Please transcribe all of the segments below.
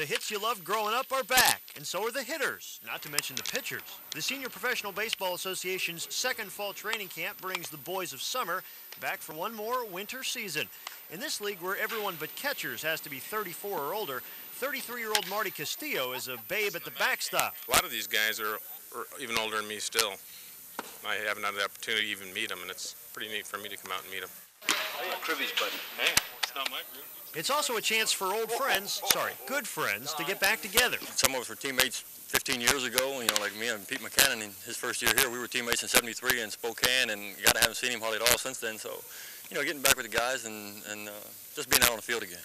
The hits you loved growing up are back, and so are the hitters, not to mention the pitchers. The Senior Professional Baseball Association's second fall training camp brings the boys of summer back for one more winter season. In this league where everyone but catchers has to be 34 or older, 33-year-old Marty Castillo is a babe at the backstop. A lot of these guys are, are even older than me still. I haven't had the opportunity to even meet them, and it's pretty neat for me to come out and meet them. Hey, Cribbage button. Hey, it's also a chance for old friends, sorry, good friends, to get back together. Some of us were teammates 15 years ago, you know, like me and Pete Mackanin in his first year here. We were teammates in 73 in Spokane, and God, I haven't seen him hardly at all since then. So, you know, getting back with the guys and, and uh, just being out on the field again.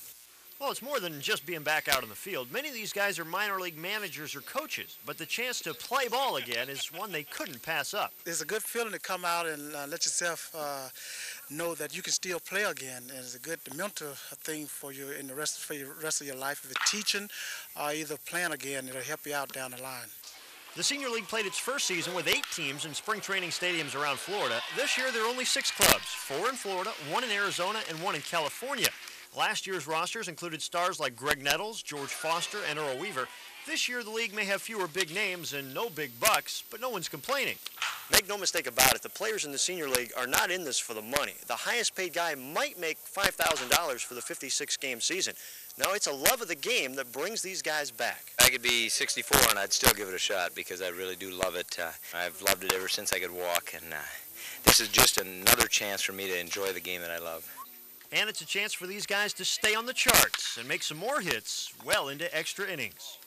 Well, it's more than just being back out in the field. Many of these guys are minor league managers or coaches, but the chance to play ball again is one they couldn't pass up. It's a good feeling to come out and uh, let yourself uh, know that you can still play again, and it's a good mental thing for you in the rest for the rest of your life. If it's teaching or either playing again, it'll help you out down the line. The Senior League played its first season with eight teams in spring training stadiums around Florida. This year, there are only six clubs four in Florida, one in Arizona, and one in California. Last year's rosters included stars like Graig Nettles, George Foster, and Earl Weaver. This year, the league may have fewer big names and no big bucks, but no one's complaining. Make no mistake about it, the players in the Senior League are not in this for the money. The highest paid guy might make $5,000 for the 56 game season. No, it's a love of the game that brings these guys back. I could be 64 and I'd still give it a shot because I really do love it. Uh, I've loved it ever since I could walk, and uh, this is just another chance for me to enjoy the game that I love. And it's a chance for these guys to stay on the charts and make some more hits well into extra innings.